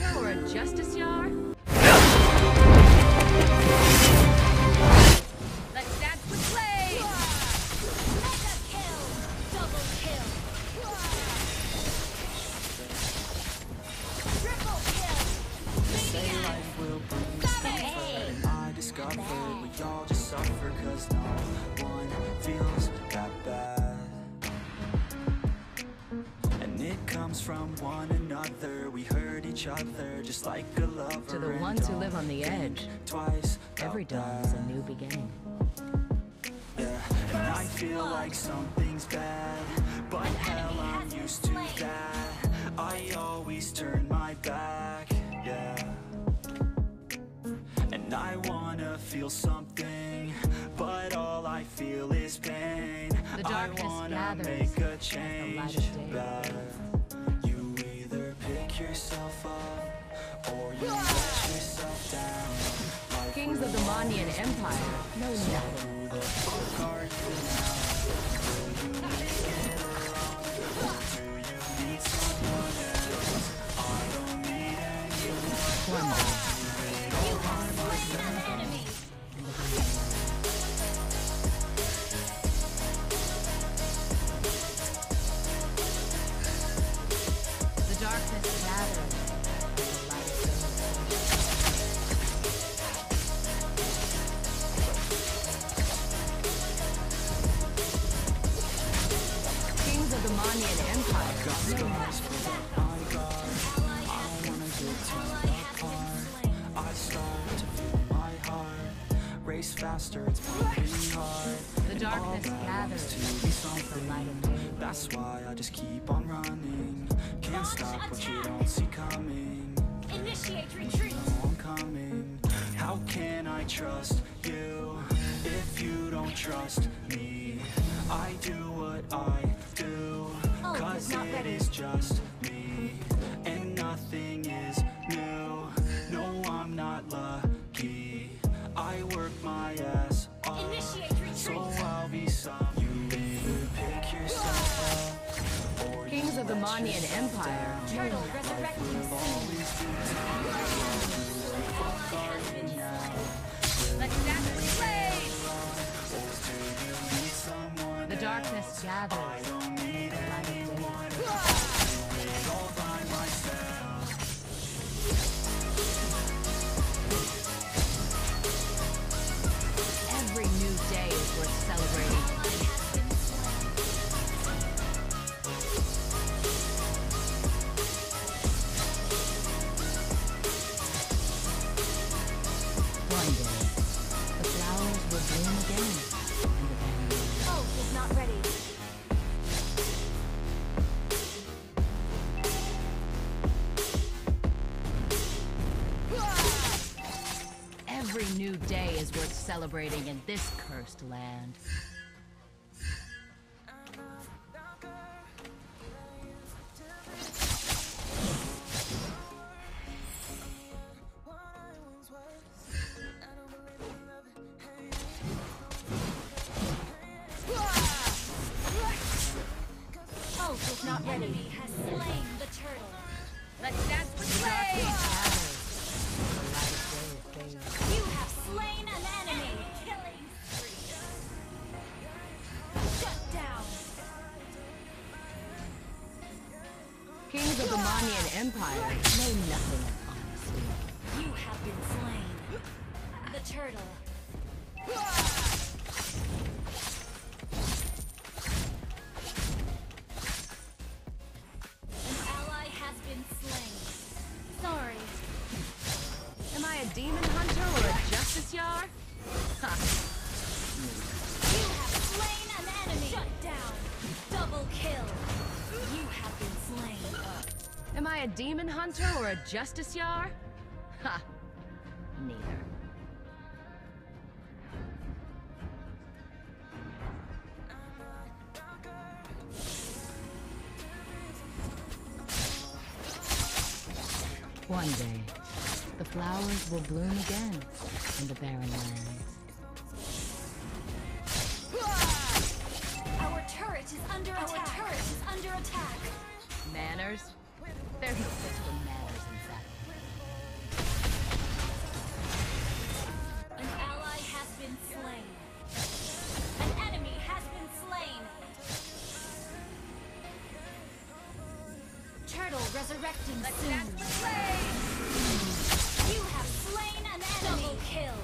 or a justiciar? Let's one another. We hurt each other just like a lover To the ones who live on the edge, Twice Every dawn is a new beginning. Yeah, and I feel like something's bad But hell, I'm used to that. I always turn my back, yeah. And I wanna feel something But all I feel is pain. The darkness I wanna gathers make a as the change light of day yourself up Or you ah! let yourself down. Life Kings of the always Empire. know nothing. My heart race faster. It's hard. The darkness gathers To be something. light. That's why I just keep on running. Can't stop what you don't see coming. Initiate retreat! I'm coming. How can I trust you if you don't trust me? Just me. And nothing is new. No, I'm not lucky. I work my ass off. Initiate So! I'll be some. You either pick yourself up or Kings of the let Moniyan yourself Empire. Turtle resurrecting soon! Let's dance with flames! need someone The darkness gathers day is worth celebrating in this cursed land. Empire know nothing. You have been slain. The turtle. Am I a demon hunter or a justiciar? Ha! Neither. One day, the flowers will bloom again in the barren lands. Our turret is under attack. Our turret is under attack. Manners? There's no place for manners in battle. An ally has been slain. An enemy has been slain. Turtle resurrecting soon. You have slain an enemy. Double kill.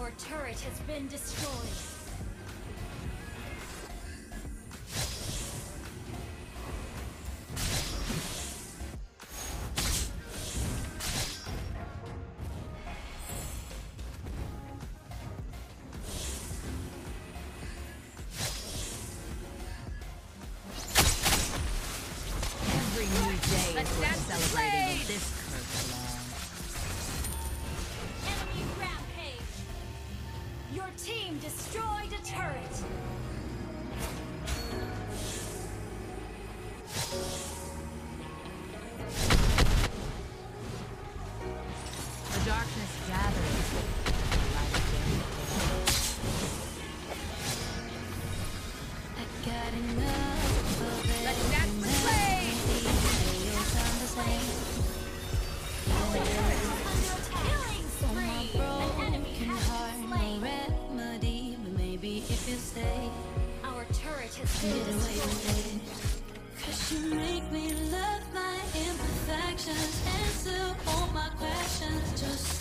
Our turret has been destroyed. celebrating this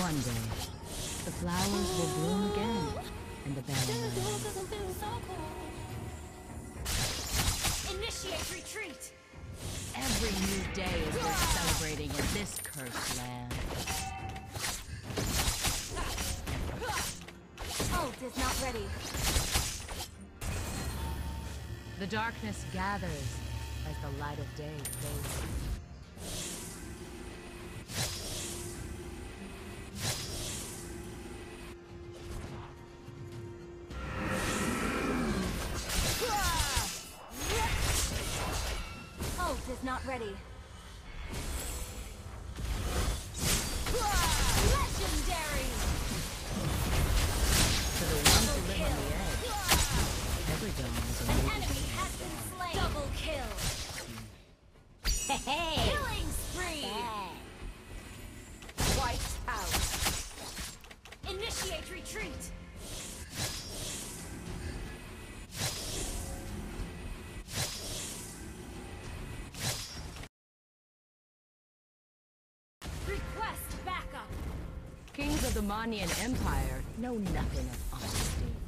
One day, the flowers will bloom again in the barren Initiate retreat! Every new day is worth celebrating in this cursed land. Ult is not ready. The darkness gathers as the light of day fades. not ready. Legendary! For the ones who live on the edge, every dawn is a An enemy has been slain. Double kill. Hey, hey. Killing spree. Hey. Out. Initiate retreat. kings of the Moniyan Empire know nothing of honesty.